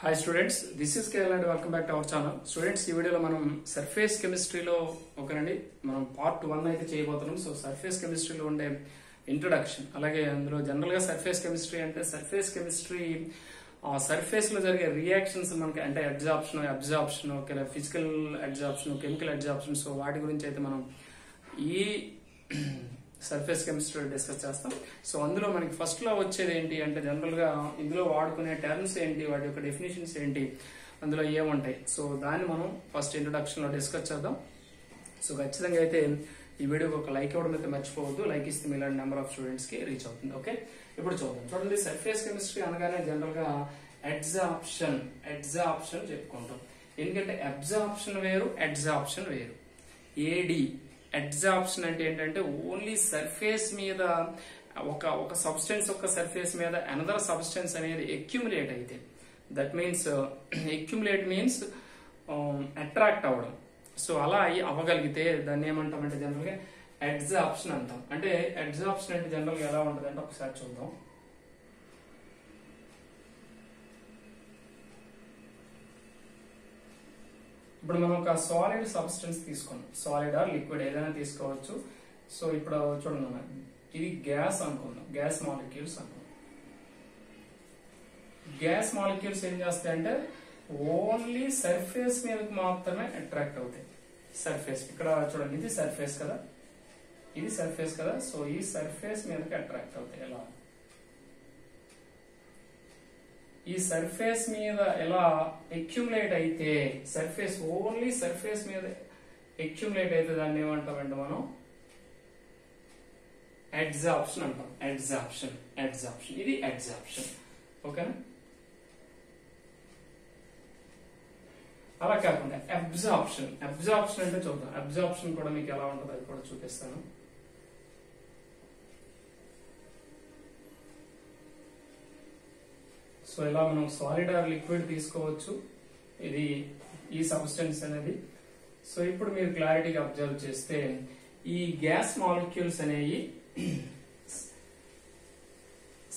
Hi students this is Kerala and welcome back to our channel students ఈ వీడియోలో మనం surface కెమిస్ట్రీలో ఒకరండి. మనం పార్ట్ వన్ అయితే చేయబోతున్నాం. సో సర్ఫేస్ కెమిస్ట్రీలో ఉండే ఇంట్రొడక్షన్ అలాగే అందులో జనరల్గా సర్ఫేస్ కెమిస్ట్రీ అంటే సర్ఫేస్ కెమిస్ట్రీ ఆ సర్ఫేస్లో జరిగే రియాక్షన్స్ మనకి అంటే absorption absorption physical absorption chemical absorption so వాటి గురించి అయితే మనం ఈ సర్ఫేస్ కెమిస్ట్రీ డిస్కస్ చేస్తాం. సో అందులో మనకి ఫస్ట్లో వచ్చేది ఏంటి అంటే జనరల్గా ఇందులో వాడుకునే టర్మ్స్ ఏంటి? వాటి యొక్క డెఫినేషన్స్ ఏంటి? అందులో ఏముంటాయి సో దాన్ని మనం ఫస్ట్ ఇంట్రొడక్షన్లో డిస్కస్ చేద్దాం. సో ఖచ్చితంగా అయితే ఈ వీడియోకి ఒక లైక్ ఇవ్వడం అయితే మర్చిపోవద్దు. లైక్ ఇస్తే ఇలాంటి నెంబర్ ఆఫ్ స్టూడెంట్స్కి రీచ్ అవుతుంది. ఓకే ఇప్పుడు చూద్దాం. చూడండి సర్ఫేస్ కెమిస్ట్రీ అనగానే జనరల్గా ఎగ్జాప్షన్ ఎగ్జాప్షన్ చెప్పుకుంటాం. ఎందుకంటే అబ్జాప్షన్ వేరు ఎగ్జాప్షన్ వేరు. ఏడి అడ్జాప్షన్ అంటే ఏంటంటే ఓన్లీ సర్ఫేస్ మీద ఒక ఒక సబ్స్టెన్స్ ఒక సర్ఫేస్ మీద అనదర్ సబ్స్టెన్స్ అనేది ఎక్యుములేట్ అయితే. That means accumulate means attract అవ్వడం. సో అలా అయ్యి అవ్వగలిగితే దాన్ని ఏమంటామంటే జనరల్గా అడ్జాప్షన్ అంటాం. అంటే అడ్జాప్షన్ అంటే జనరల్గా ఎలా ఉంటుంది అంటే ఒకసారి చూద్దాం. ఇప్పుడు మనం ఒక సాలిడ్ సబ్స్టెన్స్ తీసుకున్నాం సాలిడ్ ఆర్ లిక్విడ్ ఏదైనా తీసుకోవచ్చు. సో ఇప్పుడు చూడండి ఇది గ్యాస్ అనుకుందాం. గ్యాస్ మాలిక్యూల్స్ అనుకుందాం. గ్యాస్ మాలిక్యూల్స్ ఏం చేస్తాయంటే ఓన్లీ సర్ఫేస్ మీదకి మాత్రమే అట్రాక్ట్ అవుతాయి. సర్ఫేస్ ఇక్కడ చూడండి ఇది సర్ఫేస్ కదా? ఇది సర్ఫేస్ కదా? సో ఈ సర్ఫేస్ మీదకి అట్రాక్ట్ అవుతాయి. ఎలా? ఈ సర్ఫేస్ మీద ఎలా ఎక్యుములేట్ అయితే సర్ఫేస్ ఓన్లీ సర్ఫేస్ మీద ఎక్యుములేట్ అయితే దాన్ని ఏమంటామంటే మనం? ఎగ్జాప్షన్ అంటాం. ఎగ్జాప్షన్ ఎగ్జాప్షన్ ఇది ఎగ్జాప్షన్ ఓకేనా అలా కాకుండా అబ్జార్ప్షన్ అబ్జార్ప్షన్ అంటే చూద్దాం. అబ్జార్ప్షన్ కూడా మీకు ఎలా ఉంటుందో అది కూడా చూపిస్తాను. సో ఇలా మనం సాలిడ్ ఆర్ లిక్విడ్ తీసుకోవచ్చు. ఇది ఈ సబ్స్టెన్స్ అనేది. సో ఇప్పుడు మీరు క్లారిటీగా అబ్జర్వ్ చేస్తే ఈ గ్యాస్ మాలిక్యూల్స్ అనేవి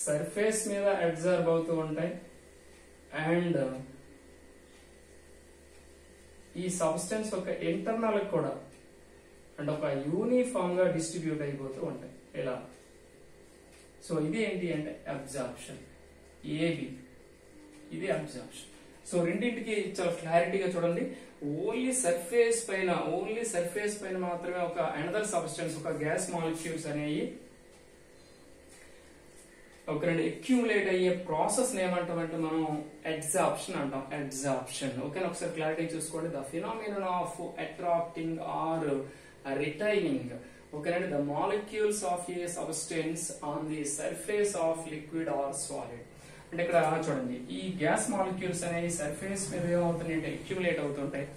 సర్ఫేస్ మీద అబ్జర్వ్ అవుతూ ఉంటాయి. అండ్ ఈ సబ్స్టెన్స్ ఒక ఇంటర్నల్ కూడా అంటే ఒక యూనిఫామ్గా డిస్ట్రిబ్యూట్ అయిపోతూ ఉంటాయి. ఇలా సో ఇది ఏంటి అంటే అబ్జార్ప్షన్ ఏబి ఇది అబ్జార్ప్షన్ సో రెండింటికి చాలా క్లారిటీగా చూడండి. ఓన్లీ సర్ఫేస్ పైన ఓన్లీ సర్ఫేస్ పైన మాత్రమే ఒక అనదర్ సబ్స్టెన్స్ ఒక గ్యాస్ మాలిక్యూల్స్ అనేవి ఒక రెండు అక్యూములేట్ అయ్యే ప్రాసెస్ ఏమంటామంటే మనం ఎగ్జాప్షన్ అంటాం. ఎగ్జాప్షన్ ఓకే ఒకసారి క్లారిటీ చూసుకోండి. The phenomenon of attracting or retaining ఓకేనండి the molecules of a substance on the surface of liquid or solid అంటే ఇక్కడ చూడండి ఈ గ్యాస్ మాలిక్యూల్స్ అనేవి సర్ఫేస్ మీద ఏమవుతున్నాయి అంటే అక్యుములేట్ అవుతుంటాయి.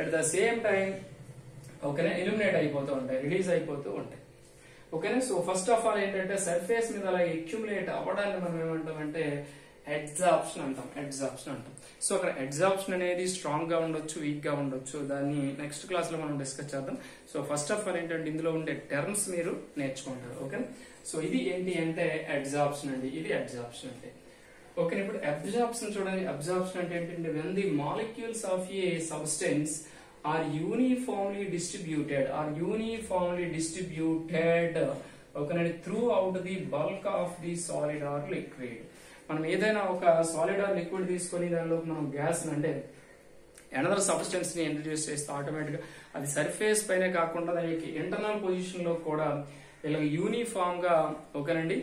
అట్ ద సేమ్ టైం ఓకేనా ఎలిమినేట్ అయిపోతూ ఉంటాయి రిలీజ్ అయిపోతూ ఉంటాయి. ఓకేనా సో ఫస్ట్ ఆఫ్ ఆల్ ఏంటంటే సర్ఫేస్ మీద అలా అక్యుములేట్ అవ్వడాన్ని మనం ఏమంటామంటే ఎగ్జాప్షన్ అంటాం ఎగ్జాప్షన్ అంటాం. సో అక్కడ ఎగ్జాప్షన్ అనేది స్ట్రాంగ్గా ఉండొచ్చు వీక్గా ఉండొచ్చు. దాన్ని నెక్స్ట్ క్లాస్లో మనం డిస్కస్ చేద్దాం. సో ఫస్ట్ ఆఫ్ ఆల్ ఏంటంటే ఇందులో ఉండే టర్మ్స్ మీరు నేర్చుకుంటారు ఓకే సో ఇది ఏంటి అంటే ఎగ్జాప్షన్ అండి ఇది ఎడ్జాప్షన్ అంటే. ఓకే ఇప్పుడు అబ్జార్ప్షన్ చూడండి. అబ్జార్ప్షన్ అంటే ఏంటంటే when the molecules of a substance are uniformly distributed are uniformly distributed ఓకేనండి throughout the bulk of the solid or liquid మనం ఏదైనా ఒక సాలిడ్ ఆర్ లిక్విడ్ తీసుకొని దానిలో మనం గ్యాస్ అంటే ఎనదర్ సబ్స్టెన్స్ని ఇంట్రడ్యూస్ చేస్తే ఆటోమేటిక్గా అది సర్ఫేస్ పైనే కాకుండా దాని యొక్క ఇంటర్నల్ పొజిషన్లో కూడా ఇలా యూనిఫామ్గా ఓకేనండి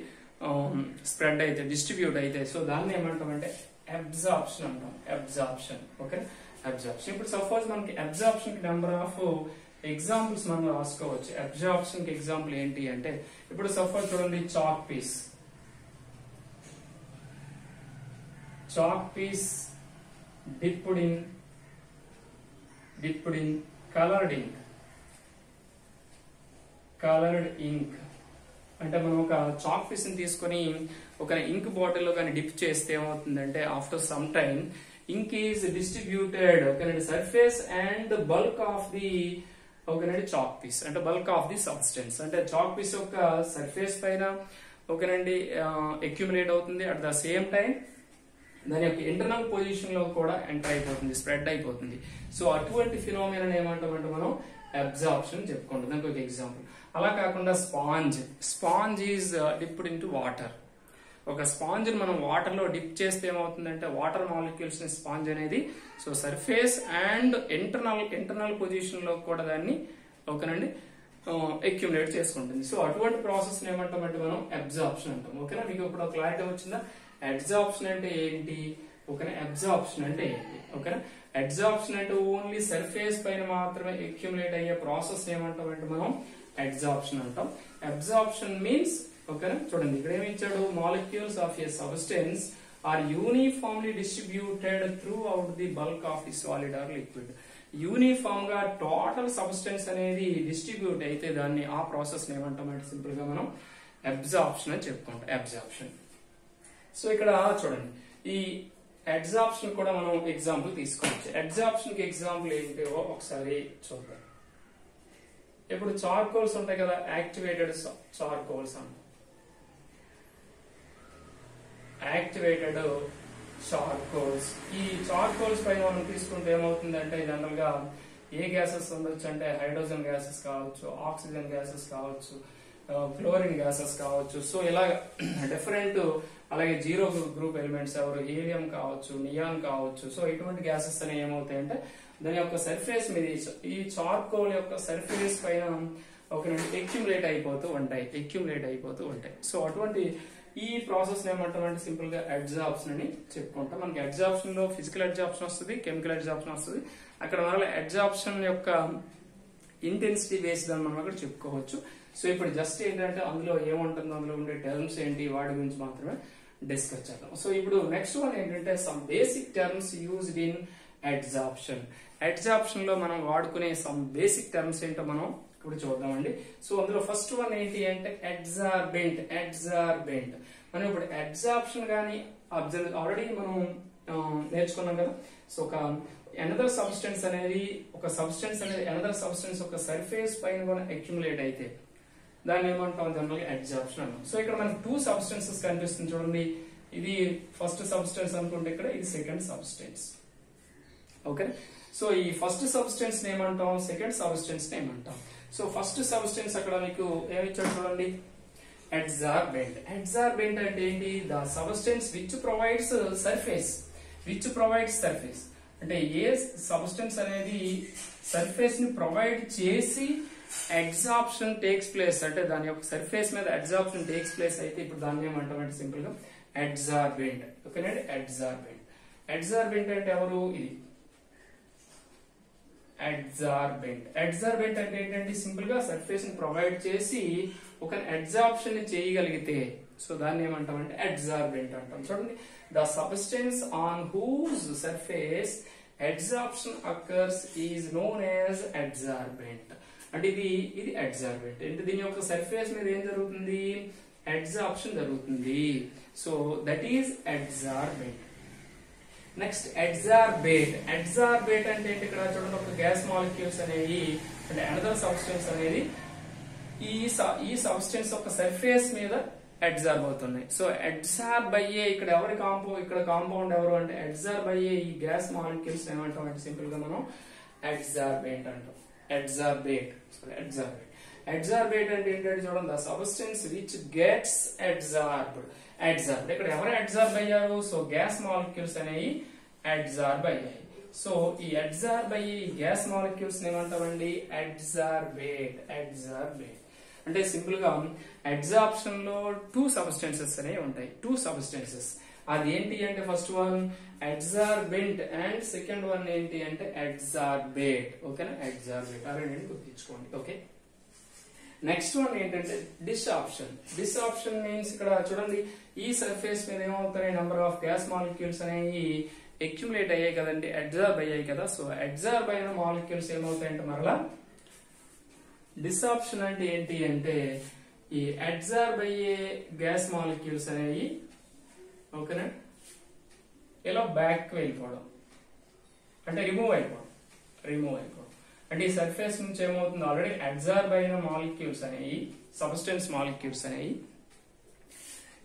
Um, స్ప్రెడ్ అయితే డిస్ట్రిబ్యూట్ అయితే. సో దాన్ని ఏమంటామంటే అబ్జార్ప్షన్ అంటాం. అబ్జార్ప్షన్ ఓకే అబ్జార్ప్షన్ ఇప్పుడు సపోజ్ మనకి అబ్జార్ప్షన్కి నెంబర్ ఆఫ్ ఎగ్జాంపుల్స్ మనం రాసుకోవచ్చు. అబ్జార్ప్షన్కి ఎగ్జాంపుల్ ఏంటి అంటే ఇప్పుడు సపోజ్ చూడండి chalk piece chalk piece dipped in dipped in coloured ink coloured ink అంటే మనం ఒక చాక్ పీస్ తీసుకొని ఒక ఇంక్ బాటిల్లో కానీ డిప్ చేస్తే ఏమవుతుందంటే after some time ink is distributed ఓకేనండి surface and bulk of the ఓకేనండి చాక్ పీస్ అంటే బల్క్ ఆఫ్ ది సబ్స్టెన్స్ అంటే చాక్ పీస్ యొక్క సర్ఫేస్ పైన ఓకేనండి అక్యుములేట్ అవుతుంది. అట్ ద సేమ్ టైం దాని యొక్క ఇంటర్నల్ పొజిషన్లో కూడా ఎంటర్ అయిపోతుంది స్ప్రెడ్ అయిపోతుంది. సో అటువంటి ఫినోమినా ఏమంటామంటే మనం అబ్జార్ప్షన్ చెప్పుకుంటాం. దానికి ఒక ఎగ్జాంపుల్ అలా కాకుండా sponge. Sponge is dipped in water ఒక స్పాంజ్ మనం వాటర్లో డిప్ చేస్తే ఏమవుతుందంటే వాటర్ మాలిక్యూల్స్ని స్పాంజ్ అనేది so surface and internal internal పొజిషన్లో కూడా దాన్ని ఓకేనండి uh, అక్యుములేట్ చేసుకుంటుంది. సో అటువంటి ప్రాసెస్ ఏమంటామంటే మనం అబ్జార్ప్షన్ అంటాం. ఓకేనా? మీకు ఇప్పుడు క్లారిటీ వచ్చిందా? అబ్జార్ప్షన్ అంటే ఏంటి? ఓకేనా? అబ్జార్ప్షన్ అంటే ఏంటి? ఓకేనా? అబ్జార్ప్షన్ అంటే ఓన్లీ సర్ఫేస్ పైన మాత్రమే అక్యుములేట్ అయ్యే ప్రాసెస్ ఏమంటామంటే మనం అబ్జార్ప్షన్ అంటాం. అబ్జార్ప్షన్ మీన్స్ ఓకేనా? చూడండి ఇక్కడ ఏమి molecules of a substance are uniformly distributed throughout the bulk of the solid or liquid యూనిఫామ్గా total substance అనేది డిస్ట్రిబ్యూట్ అయితే దాన్ని ఆ ప్రాసెస్ ఏమంటామంటే సింపుల్గా మనం అబ్జార్ప్షన్ అని చెప్పుకుంటాం. అబ్జార్ప్షన్ సో ఇక్కడ చూడండి ఈ అబ్జార్ప్షన్ కూడా మనం ఎగ్జాంపుల్ తీసుకోవచ్చు. అబ్జార్ప్షన్కి ఎగ్జాంపుల్ ఏంటో ఒకసారి చూద్దాం. ఇప్పుడు చార్కోల్స్ ఉంటాయి కదా యాక్టివేటెడ్ చార్కోల్స్ అంట. Activated charcoals. ఈ చార్కోల్స్ పైన మనం తీసుకుంటే ఏమవుతుందంటే జనరల్గా ఏ గ్యాసెస్ ఉండొచ్చు అంటే హైడ్రోజన్ గ్యాసెస్ కావచ్చు ఆక్సిజన్ గ్యాసెస్ కావచ్చు ఫ్లోరిన్ గ్యాసెస్ కావచ్చు. సో ఇలా డిఫరెంట్ అలాగే జీరో గ్రూప్ ఎలిమెంట్స్ ఎవరు హీలియం కావచ్చు నియాన్ కావచ్చు. సో ఇటువంటి గ్యాసెస్ అనేవి ఏమవుతాయంటే దాని యొక్క సర్ఫేస్ మీద ఈ చార్కోల్ యొక్క సర్ఫేస్ పైన ఒక రెండు ఎక్యుములేట్ అయిపోతూ ఉంటాయి. ఎక్యుములేట్ అయిపోతూ ఉంటాయి. సో అటువంటి ఈ ప్రాసెస్ ఏమంటామంటే సింపుల్గా అడ్జాప్షన్ అని చెప్పుకుంటాం. మనకి అడ్జాప్షన్లో ఫిజికల్ అడ్జాప్షన్ వస్తుంది కెమికల్ అడ్జాప్షన్ వస్తుంది. అక్కడ మన అడ్జాప్షన్ యొక్క ఇంటెన్సిటీ బేస్డ్ అని మనం అక్కడ చెప్పుకోవచ్చు. సో ఇప్పుడు జస్ట్ ఏంటంటే అందులో ఏముంటుందో అందులో ఉండే టర్మ్స్ ఏంటి వాటి గురించి మాత్రమే డిస్కస్ చేద్దాం. సో ఇప్పుడు నెక్స్ట్ వన్ ఏంటంటే some basic terms used in adsorption అడ్జాప్షన్లో మనం వాడుకునే సమ్ బేసిక్ టర్మ్స్ ఏంటో మనం ఇప్పుడు చూద్దామండి. సో అందులో ఫస్ట్ వన్ ఏంటి అంటే అడ్జార్బెంట్ అడ్జార్బెంట్ మనం ఇప్పుడు అడ్జాప్షన్ కానీ అబ్జర్వ్ ఆల్రెడీ మనం నేర్చుకున్నాం కదా. సో ఒక ఎనదర్ సబ్స్టెన్స్ అనేది ఒక సబ్స్టెన్స్ అనేది ఎనదర్ సబ్స్టెన్స్ ఒక సర్ఫేస్ పైన కూడా అక్యుములేట్ అయితే దాన్ని ఏమంటాం? జనరల్ అడ్జాప్షన్ అంటాం. సో ఇక్కడ మనకు టూ సబ్స్టెన్సెస్ కనిపిస్తుంది చూడండి. ఇది ఫస్ట్ సబ్స్టెన్స్ అనుకుంటే ఇక్కడ ఇది సెకండ్ సబ్స్టెన్స్ ఓకే సో ఈ ఫస్ట్ సబ్స్టెన్స్ ఏమంటాం సెకండ్ సబ్స్టెన్స్ ఏమంటాం సో ఫస్ట్ సబ్స్టెన్స్ అక్కడ మీకు ఏమిచ్చాడు చూడండి? అడ్జార్బెంట్ అడ్జార్బెంట్ అంటే ఏంటి? The substance which provides surface which provides surface అంటే ఏ సబ్స్టెన్స్ అనేది సర్ఫేస్ని ప్రొవైడ్ చేసి అడ్జాప్షన్ టేక్స్ ప్లేస్ అంటే దాని యొక్క సర్ఫేస్ మీద అడ్జాప్షన్ టేక్స్ ప్లేస్ అయితే ఇప్పుడు దాన్ని ఏమంటామంటే సింపుల్గా అడ్జార్బెంట్ ఓకేనండి అడ్జార్బెంట్ అడ్జార్బెంట్ అంటే ఎవరు? ఇది. అడ్జార్బెంట్ అడ్జార్బెంట్ అంటే ఏంటంటే సింపుల్గా సర్ఫేస్ని ప్రొవైడ్ చేసి ఒక అడ్జార్ప్షన్ చేయగలిగితే సో దాన్ని ఏమంటామంటే అడ్జార్బెంట్ అంటాం. చూడండి the substance on whose surface adsorption occurs is known as adsorbent అంటే ఇది ఇది అడ్జార్బెంట్ అంటే దీని యొక్క సర్ఫేస్ మీద ఏం జరుగుతుంది? అడ్జార్ప్షన్ జరుగుతుంది. So that is adsorbent next adsorbate adsorbate అంటే ఏంటి ఇక్కడ చూడండి ఒక గ్యాస్ మాలిక్యూల్స్ అనేవి అంటే అనదర్ సబ్స్టెన్స్ అనేది ఈ ఈ సబ్స్టెన్స్ ఒక సర్ఫేస్ మీద అడ్జార్బ్ అవుతున్నాయి. సో అడ్జార్బ్ అయ్యే ఇక్కడ ఎవరి కాంపౌండ్ ఇక్కడ కాంపౌండ్ ఎవరు అంటే అడ్జార్బ్ అయ్యే ఈ గ్యాస్ మాలిక్యూల్స్ ఏమంటాం? అంటే సింపుల్గా మనం అడ్జార్బేట్ అంటాం. అడ్జార్బేట్ సారీ అడ్జార్బేట్ అడ్జార్బేట్ అంటే ఏంటంటే చూడండి substance which gets adsorbed adsorb ఇక్కడ ఎవరు అడ్జార్బ్ అయ్యారు? సో గ్యాస్ మాలిక్యూల్స్ అనేవి అడ్జార్బ్ అయ్యాయి. సో ఈ అడ్జార్బ్ అయ్యే గ్యాస్ మాలిక్యూల్స్ ఏమంటామండి? అడ్జార్బేట్ అడ్జార్బేట్ అంటే సింపుల్గా అడ్జార్ప్షన్లో టూ సబ్స్టెన్సెస్ అనేవి ఉంటాయి. టూ సబ్స్టెన్సెస్ అది ఏంటి అంటే first one adsorbent and second one ఏంటి అంటే అడ్జార్బేట్ ఓకేనా అడ్జార్బేట్ అవి గుర్తించుకోండి. ఓకే నెక్స్ట్ వన్ ఏంటంటే desorption desorption means ఇక్కడ చూడండి ఈ సర్ఫేస్ మీద ఏమవుతాయి నెంబర్ ఆఫ్ గ్యాస్ మాలిక్యూల్స్ అనేవి అక్యుములేట్ అయ్యాయి కదండి అబ్జర్బ్ అయ్యాయి కదా. సో అబ్జర్బ్ అయిన మాలిక్యూల్స్ ఏమవుతాయంటే మరలా? డిసాప్షన్ అంటే ఏంటి అంటే ఈ అబ్జర్బ్ అయ్యే గ్యాస్ మాలిక్యూల్స్ అనేవి ఓకేనా? ఇలా బ్యాక్ వెళ్ళిపోవడం. అంటే రిమూవ్ అయిపోవడం. రిమూవ్ అయిపోవడం. అంటే ఈ సర్ఫేస్ నుంచి ఏమవుతుంది? ఆల్రెడీ అడ్జార్బ్ అయిన మాలిక్యూల్స్ అనేవి సబ్స్టెన్స్ మాలిక్యూల్స్ అనేవి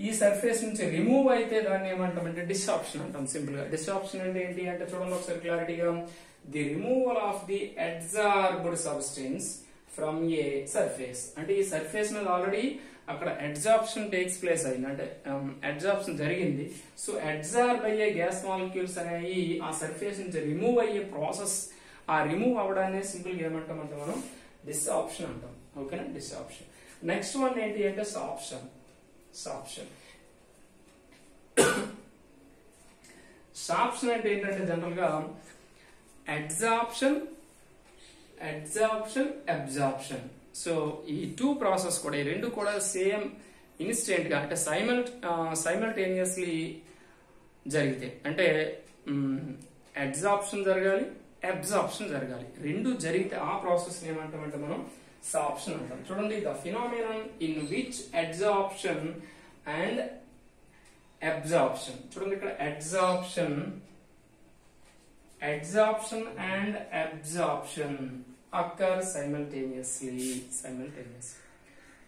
ఈ సర్ఫేస్ నుంచి రిమూవ్ అయితే దాన్ని ఏమంటామంటే డిస్ఆప్షన్ అంటాం సింపుల్గా. డిస్టాప్షన్ అంటే ఏంటి? అంటే చూడండి ఒకసారి క్లారిటీగా the removal of the adsorbed substance from a surface అంటే ఈ సర్ఫేస్ మీద ఆల్రెడీ అక్కడ అడ్జాప్షన్ టేక్స్ ప్లేస్ అయింది. అంటే um, అడ్జాప్షన్ జరిగింది. సో అడ్జార్బ్ అయ్యే గ్యాస్ మాలిక్యూల్స్ అనేవి ఆ సర్ఫేస్ నుంచి రిమూవ్ అయ్యే ప్రాసెస్ ఆ రిమూవ్ అవడాన్ని సింపుల్గా ఏమంటాం అంటే మనం డిస్ఆప్షన్ అంటాం. ఓకేనా డిస్ఆప్షన్ నెక్స్ట్ వన్ ఏంటి అంటే సాప్షన్ సాప్షన్ సాప్షన్ అంటే ఏంటంటే జనరల్గా అడ్జాప్షన్ అడ్జాప్షన్ అబ్జాప్షన్ సో ఈ టూ ప్రాసెస్ కూడా ఈ రెండు కూడా సేమ్ ఇన్స్టెంట్గా అంటే సైమల్ సైమల్టేనియస్లీ జరిగితే అంటే అడ్జాప్షన్ జరగాలి అబ్జార్ప్షన్ జరగాలి. రెండు జరిగితే ఆ ప్రాసెస్ ఏమంటామంటే మనం సాప్షన్ అంటాం. చూడండి the phenomenon in which adsorption and absorption చూడండి ఇక్కడ adsorption adsorption and absorption occur simultaneously simultaneous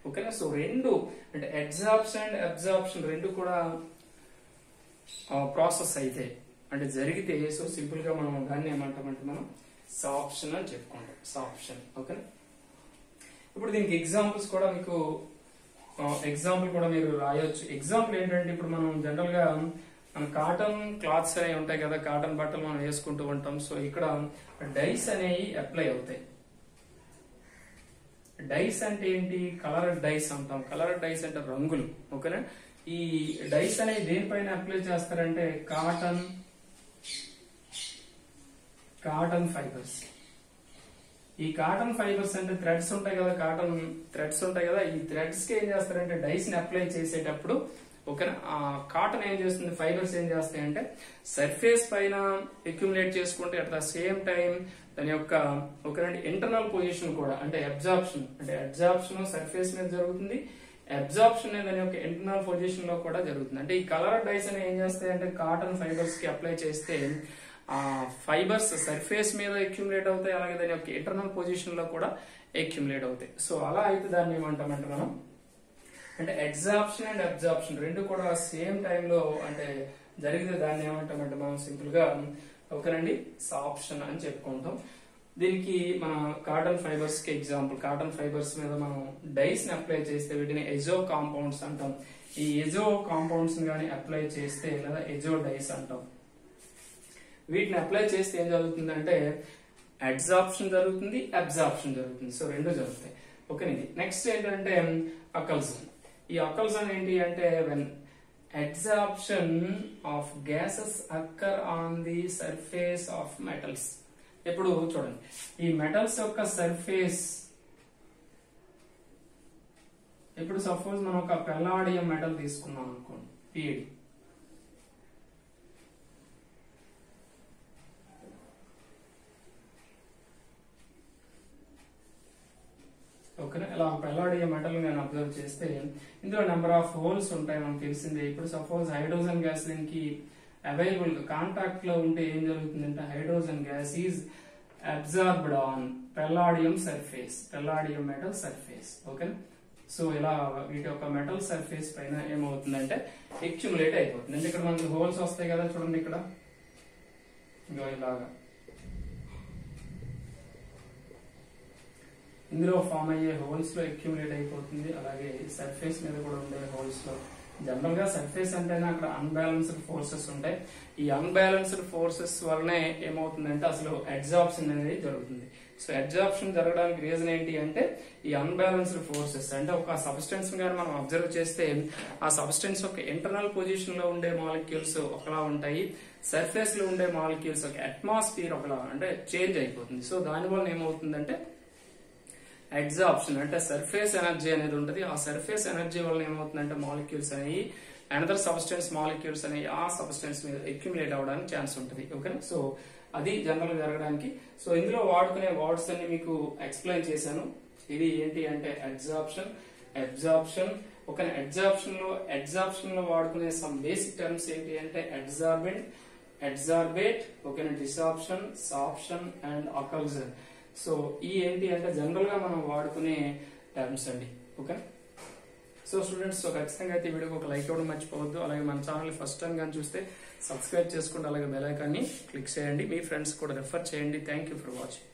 ఓకేనా సో రెండు అంటే అడ్జాప్షన్ అండ్ అబ్జార్ప్షన్ రెండు కూడా uh, ప్రాసెస్ అయితే. అంటే జరిగితే సో సింపుల్గా మనం దాన్ని ఏమంటామంటే మనం సాప్షన్ అని చెప్పుకుంటాం. సాప్షన్ ఓకేనా? ఇప్పుడు దీనికి ఎగ్జాంపుల్స్ కూడా మీకు ఎగ్జాంపుల్ కూడా మీరు రాయొచ్చు. ఎగ్జాంపుల్ ఏంటంటే ఇప్పుడు మనం జనరల్గా మన కాటన్ క్లాత్స్ అనేవి ఉంటాయి కదా కాటన్ బట్టలు మనం వేసుకుంటూ ఉంటాం. సో ఇక్కడ డైస్ అనేవి అప్లై అవుతాయి. డైస్ అంటే ఏంటి? కలర్ డైస్ అంటాం. కలర్ డైస్ అంటే రంగులు ఓకేనా? ఈ డైస్ అనేవి దేనిపైన అప్లై చేస్తారంటే కాటన్ కాటన్ ఫైబర్స్. ఈ కాటన్ ఫైబర్స్ అంటే థ్రెడ్స్ ఉంటాయి కదా కాటన్ థ్రెడ్స్ ఉంటాయి కదా ఈ థ్రెడ్స్కి ఏం చేస్తారంటే డైస్ని అప్లై చేసేటప్పుడు ఒక కాటన్ ఏం చేస్తుంది ఫైబర్స్ ఏం చేస్తాయంటే సర్ఫేస్ పైన అక్యుములేట్ చేసుకుంటే అట్ ద సేమ్ టైం దాని యొక్క ఓకేనండి ఇంటర్నల్ పొజిషన్ కూడా అంటే అబ్జార్ప్షన్ అంటే అబ్జార్ప్షన్ సర్ఫేస్ మీద జరుగుతుంది అబ్జార్ప్షన్ దాని యొక్క ఇంటర్నల్ పొజిషన్లో కూడా జరుగుతుంది. అంటే ఈ కలర్ డైస్ అని ఏం చేస్తాయి అంటే కాటన్ ఫైబర్స్కి అప్లై చేస్తే ఫైబర్స్ సర్ఫేస్ మీద అక్యుములేట్ అవుతాయి అలాగే దాని యొక్క ఇంటర్నల్ పొజిషన్లో కూడా అక్యుములేట్ అవుతాయి. సో అలా అయితే దాన్ని ఏమంటామంటే మనం? అంటే ఎగ్జాప్షన్ అండ్ అబ్జాప్షన్ రెండు కూడా సేమ్ టైంలో అంటే జరిగితే దాన్ని ఏమంటామంటే మనం సింపుల్గా ఓకేనండి? సాప్షన్ అని చెప్పుకుంటాం. దీనికి మన కాటన్ ఫైబర్స్కి ఎగ్జాంపుల్ కాటన్ ఫైబర్స్ మీద మనం డైస్ని అప్లై చేస్తే వీటిని ఎజో కాంపౌండ్స్ అంటాం. ఈ ఎజో కాంపౌండ్స్ని కానీ అప్లై చేస్తే లేదా ఎజో డైస్ అంటాం. వీటిని అప్లై చేస్తే ఏం జరుగుతుందంటే అడ్జాప్షన్ జరుగుతుంది అబ్జాప్షన్ జరుగుతుంది. సో రెండు జరుగుతాయి. ఓకే నెక్స్ట్ ఏంటంటే అకల్సన్ ఈ అకల్సన్ ఏంటి అంటే when adsorption of gases occur on the surface of metals ఇప్పుడు చూడండి. ఈ మెటల్స్ యొక్క సర్ఫేస్ ఇప్పుడు సపోజ్ మనం ఒక పెల్లాడియం మెటల్ తీసుకున్నాం అనుకోండి పిడి ఓకేనా ఇలా పెల్లాడియం మెటల్ నేను అబ్జర్వ్ చేస్తే ఇందులో నెంబర్ ఆఫ్ హోల్స్ ఉంటాయి మనకు తెలిసిందే. ఇప్పుడు సపోజ్ హైడ్రోజన్ గ్యాస్ దీనికి అవైలబుల్ కాంటాక్ట్లో ఉంటే ఏం జరుగుతుందంటే hydrogen gas is absorbed on palladium surface palladium metal surface okay so ఇలా వీటి యొక్క మెటల్ సర్ఫేస్ పైన ఏమవుతుందంటే ఎక్యుములేట్ అయిపోతుంది. అంటే ఇక్కడ మనకి హోల్స్ వస్తాయి కదా చూడండి ఇక్కడ. ఇలాగా. ఇందులో ఫామ్ అయ్యే హోల్స్లో అక్యూములేట్ అయిపోతుంది. అలాగే సర్ఫేస్ మీద కూడా ఉండే హోల్స్లో. జనరల్గా సర్ఫేస్ అంటేనే అక్కడ అన్బ్యాలెన్స్డ్ ఫోర్సెస్ ఉంటాయి. ఈ అన్బ్యాలెన్స్డ్ ఫోర్సెస్ వల్లనే ఏమవుతుందంటే అసలు అడ్జాప్షన్ అనేది జరుగుతుంది. సో అడ్జాప్షన్ జరగడానికి రీజన్ ఏంటి అంటే ఈ అన్బ్యాలెన్స్డ్ ఫోర్సెస్ అంటే ఒక సబ్స్టెన్స్ కానీ మనం అబ్జర్వ్ చేస్తే ఆ సబ్స్టెన్స్ యొక్క ఇంటర్నల్ పొజిషన్లో ఉండే మాలిక్యూల్స్ ఒకలా ఉంటాయి. సర్ఫేస్లో ఉండే మాలిక్యూల్స్ ఒక అట్మాస్ఫియర్ ఒకలా అంటే చేంజ్ అయిపోతుంది. సో దాని వల్ల ఏమవుతుందంటే ఎగ్జాప్షన్ అంటే సర్ఫేస్ ఎనర్జీ అనేది ఉంటుంది. ఆ సర్ఫేస్ ఎనర్జీ వల్ల ఏమవుతుందంటే మాలిక్యూల్స్ అనేవి అనదర్ సబ్స్టెన్స్ మాలిక్యూల్స్ అనేవి ఆ సబ్స్టెన్స్ మీద అక్యుములేట్ అవడానికి ఛాన్స్ ఉంటుంది. ఓకేనా సో అది జనరల్ జరగడానికి. సో ఇందులో వాడుకునే వర్డ్స్ అన్ని మీకు ఎక్స్ప్లెయిన్ చేశాను. ఇది ఏంటి అంటే ఎగ్జాప్షన్ అబ్జార్ప్షన్ ఒక ఎగ్జాప్షన్లో అడ్జార్ప్షన్లో వాడుకునే సమ్ బేసిక్ టర్మ్స్ ఏంటి అంటే అడ్జార్బెంట్ అడ్జార్బేట్ ఓకేనా? డిసాప్షన్ సాప్షన్ అండ్ అకల్జన్ సో ఈ ఏంటి అంటే జనరల్గా మనం వాడుకునే టర్మ్స్ అండి. ఓకే? సో స్టూడెంట్స్ సో ఖచ్చితంగా అయితే వీడియోకి ఒక లైక్ ఇవ్వడం మర్చిపోవద్దు. అలాగే మన ఛానల్ ఫస్ట్ టైం కానీ చూస్తే సబ్స్క్రైబ్ చేసుకోండి అలాగే బెల్ ఐకాన్ని క్లిక్ చేయండి. మీ ఫ్రెండ్స్ కూడా రెఫర్ చేయండి. Thank you for watching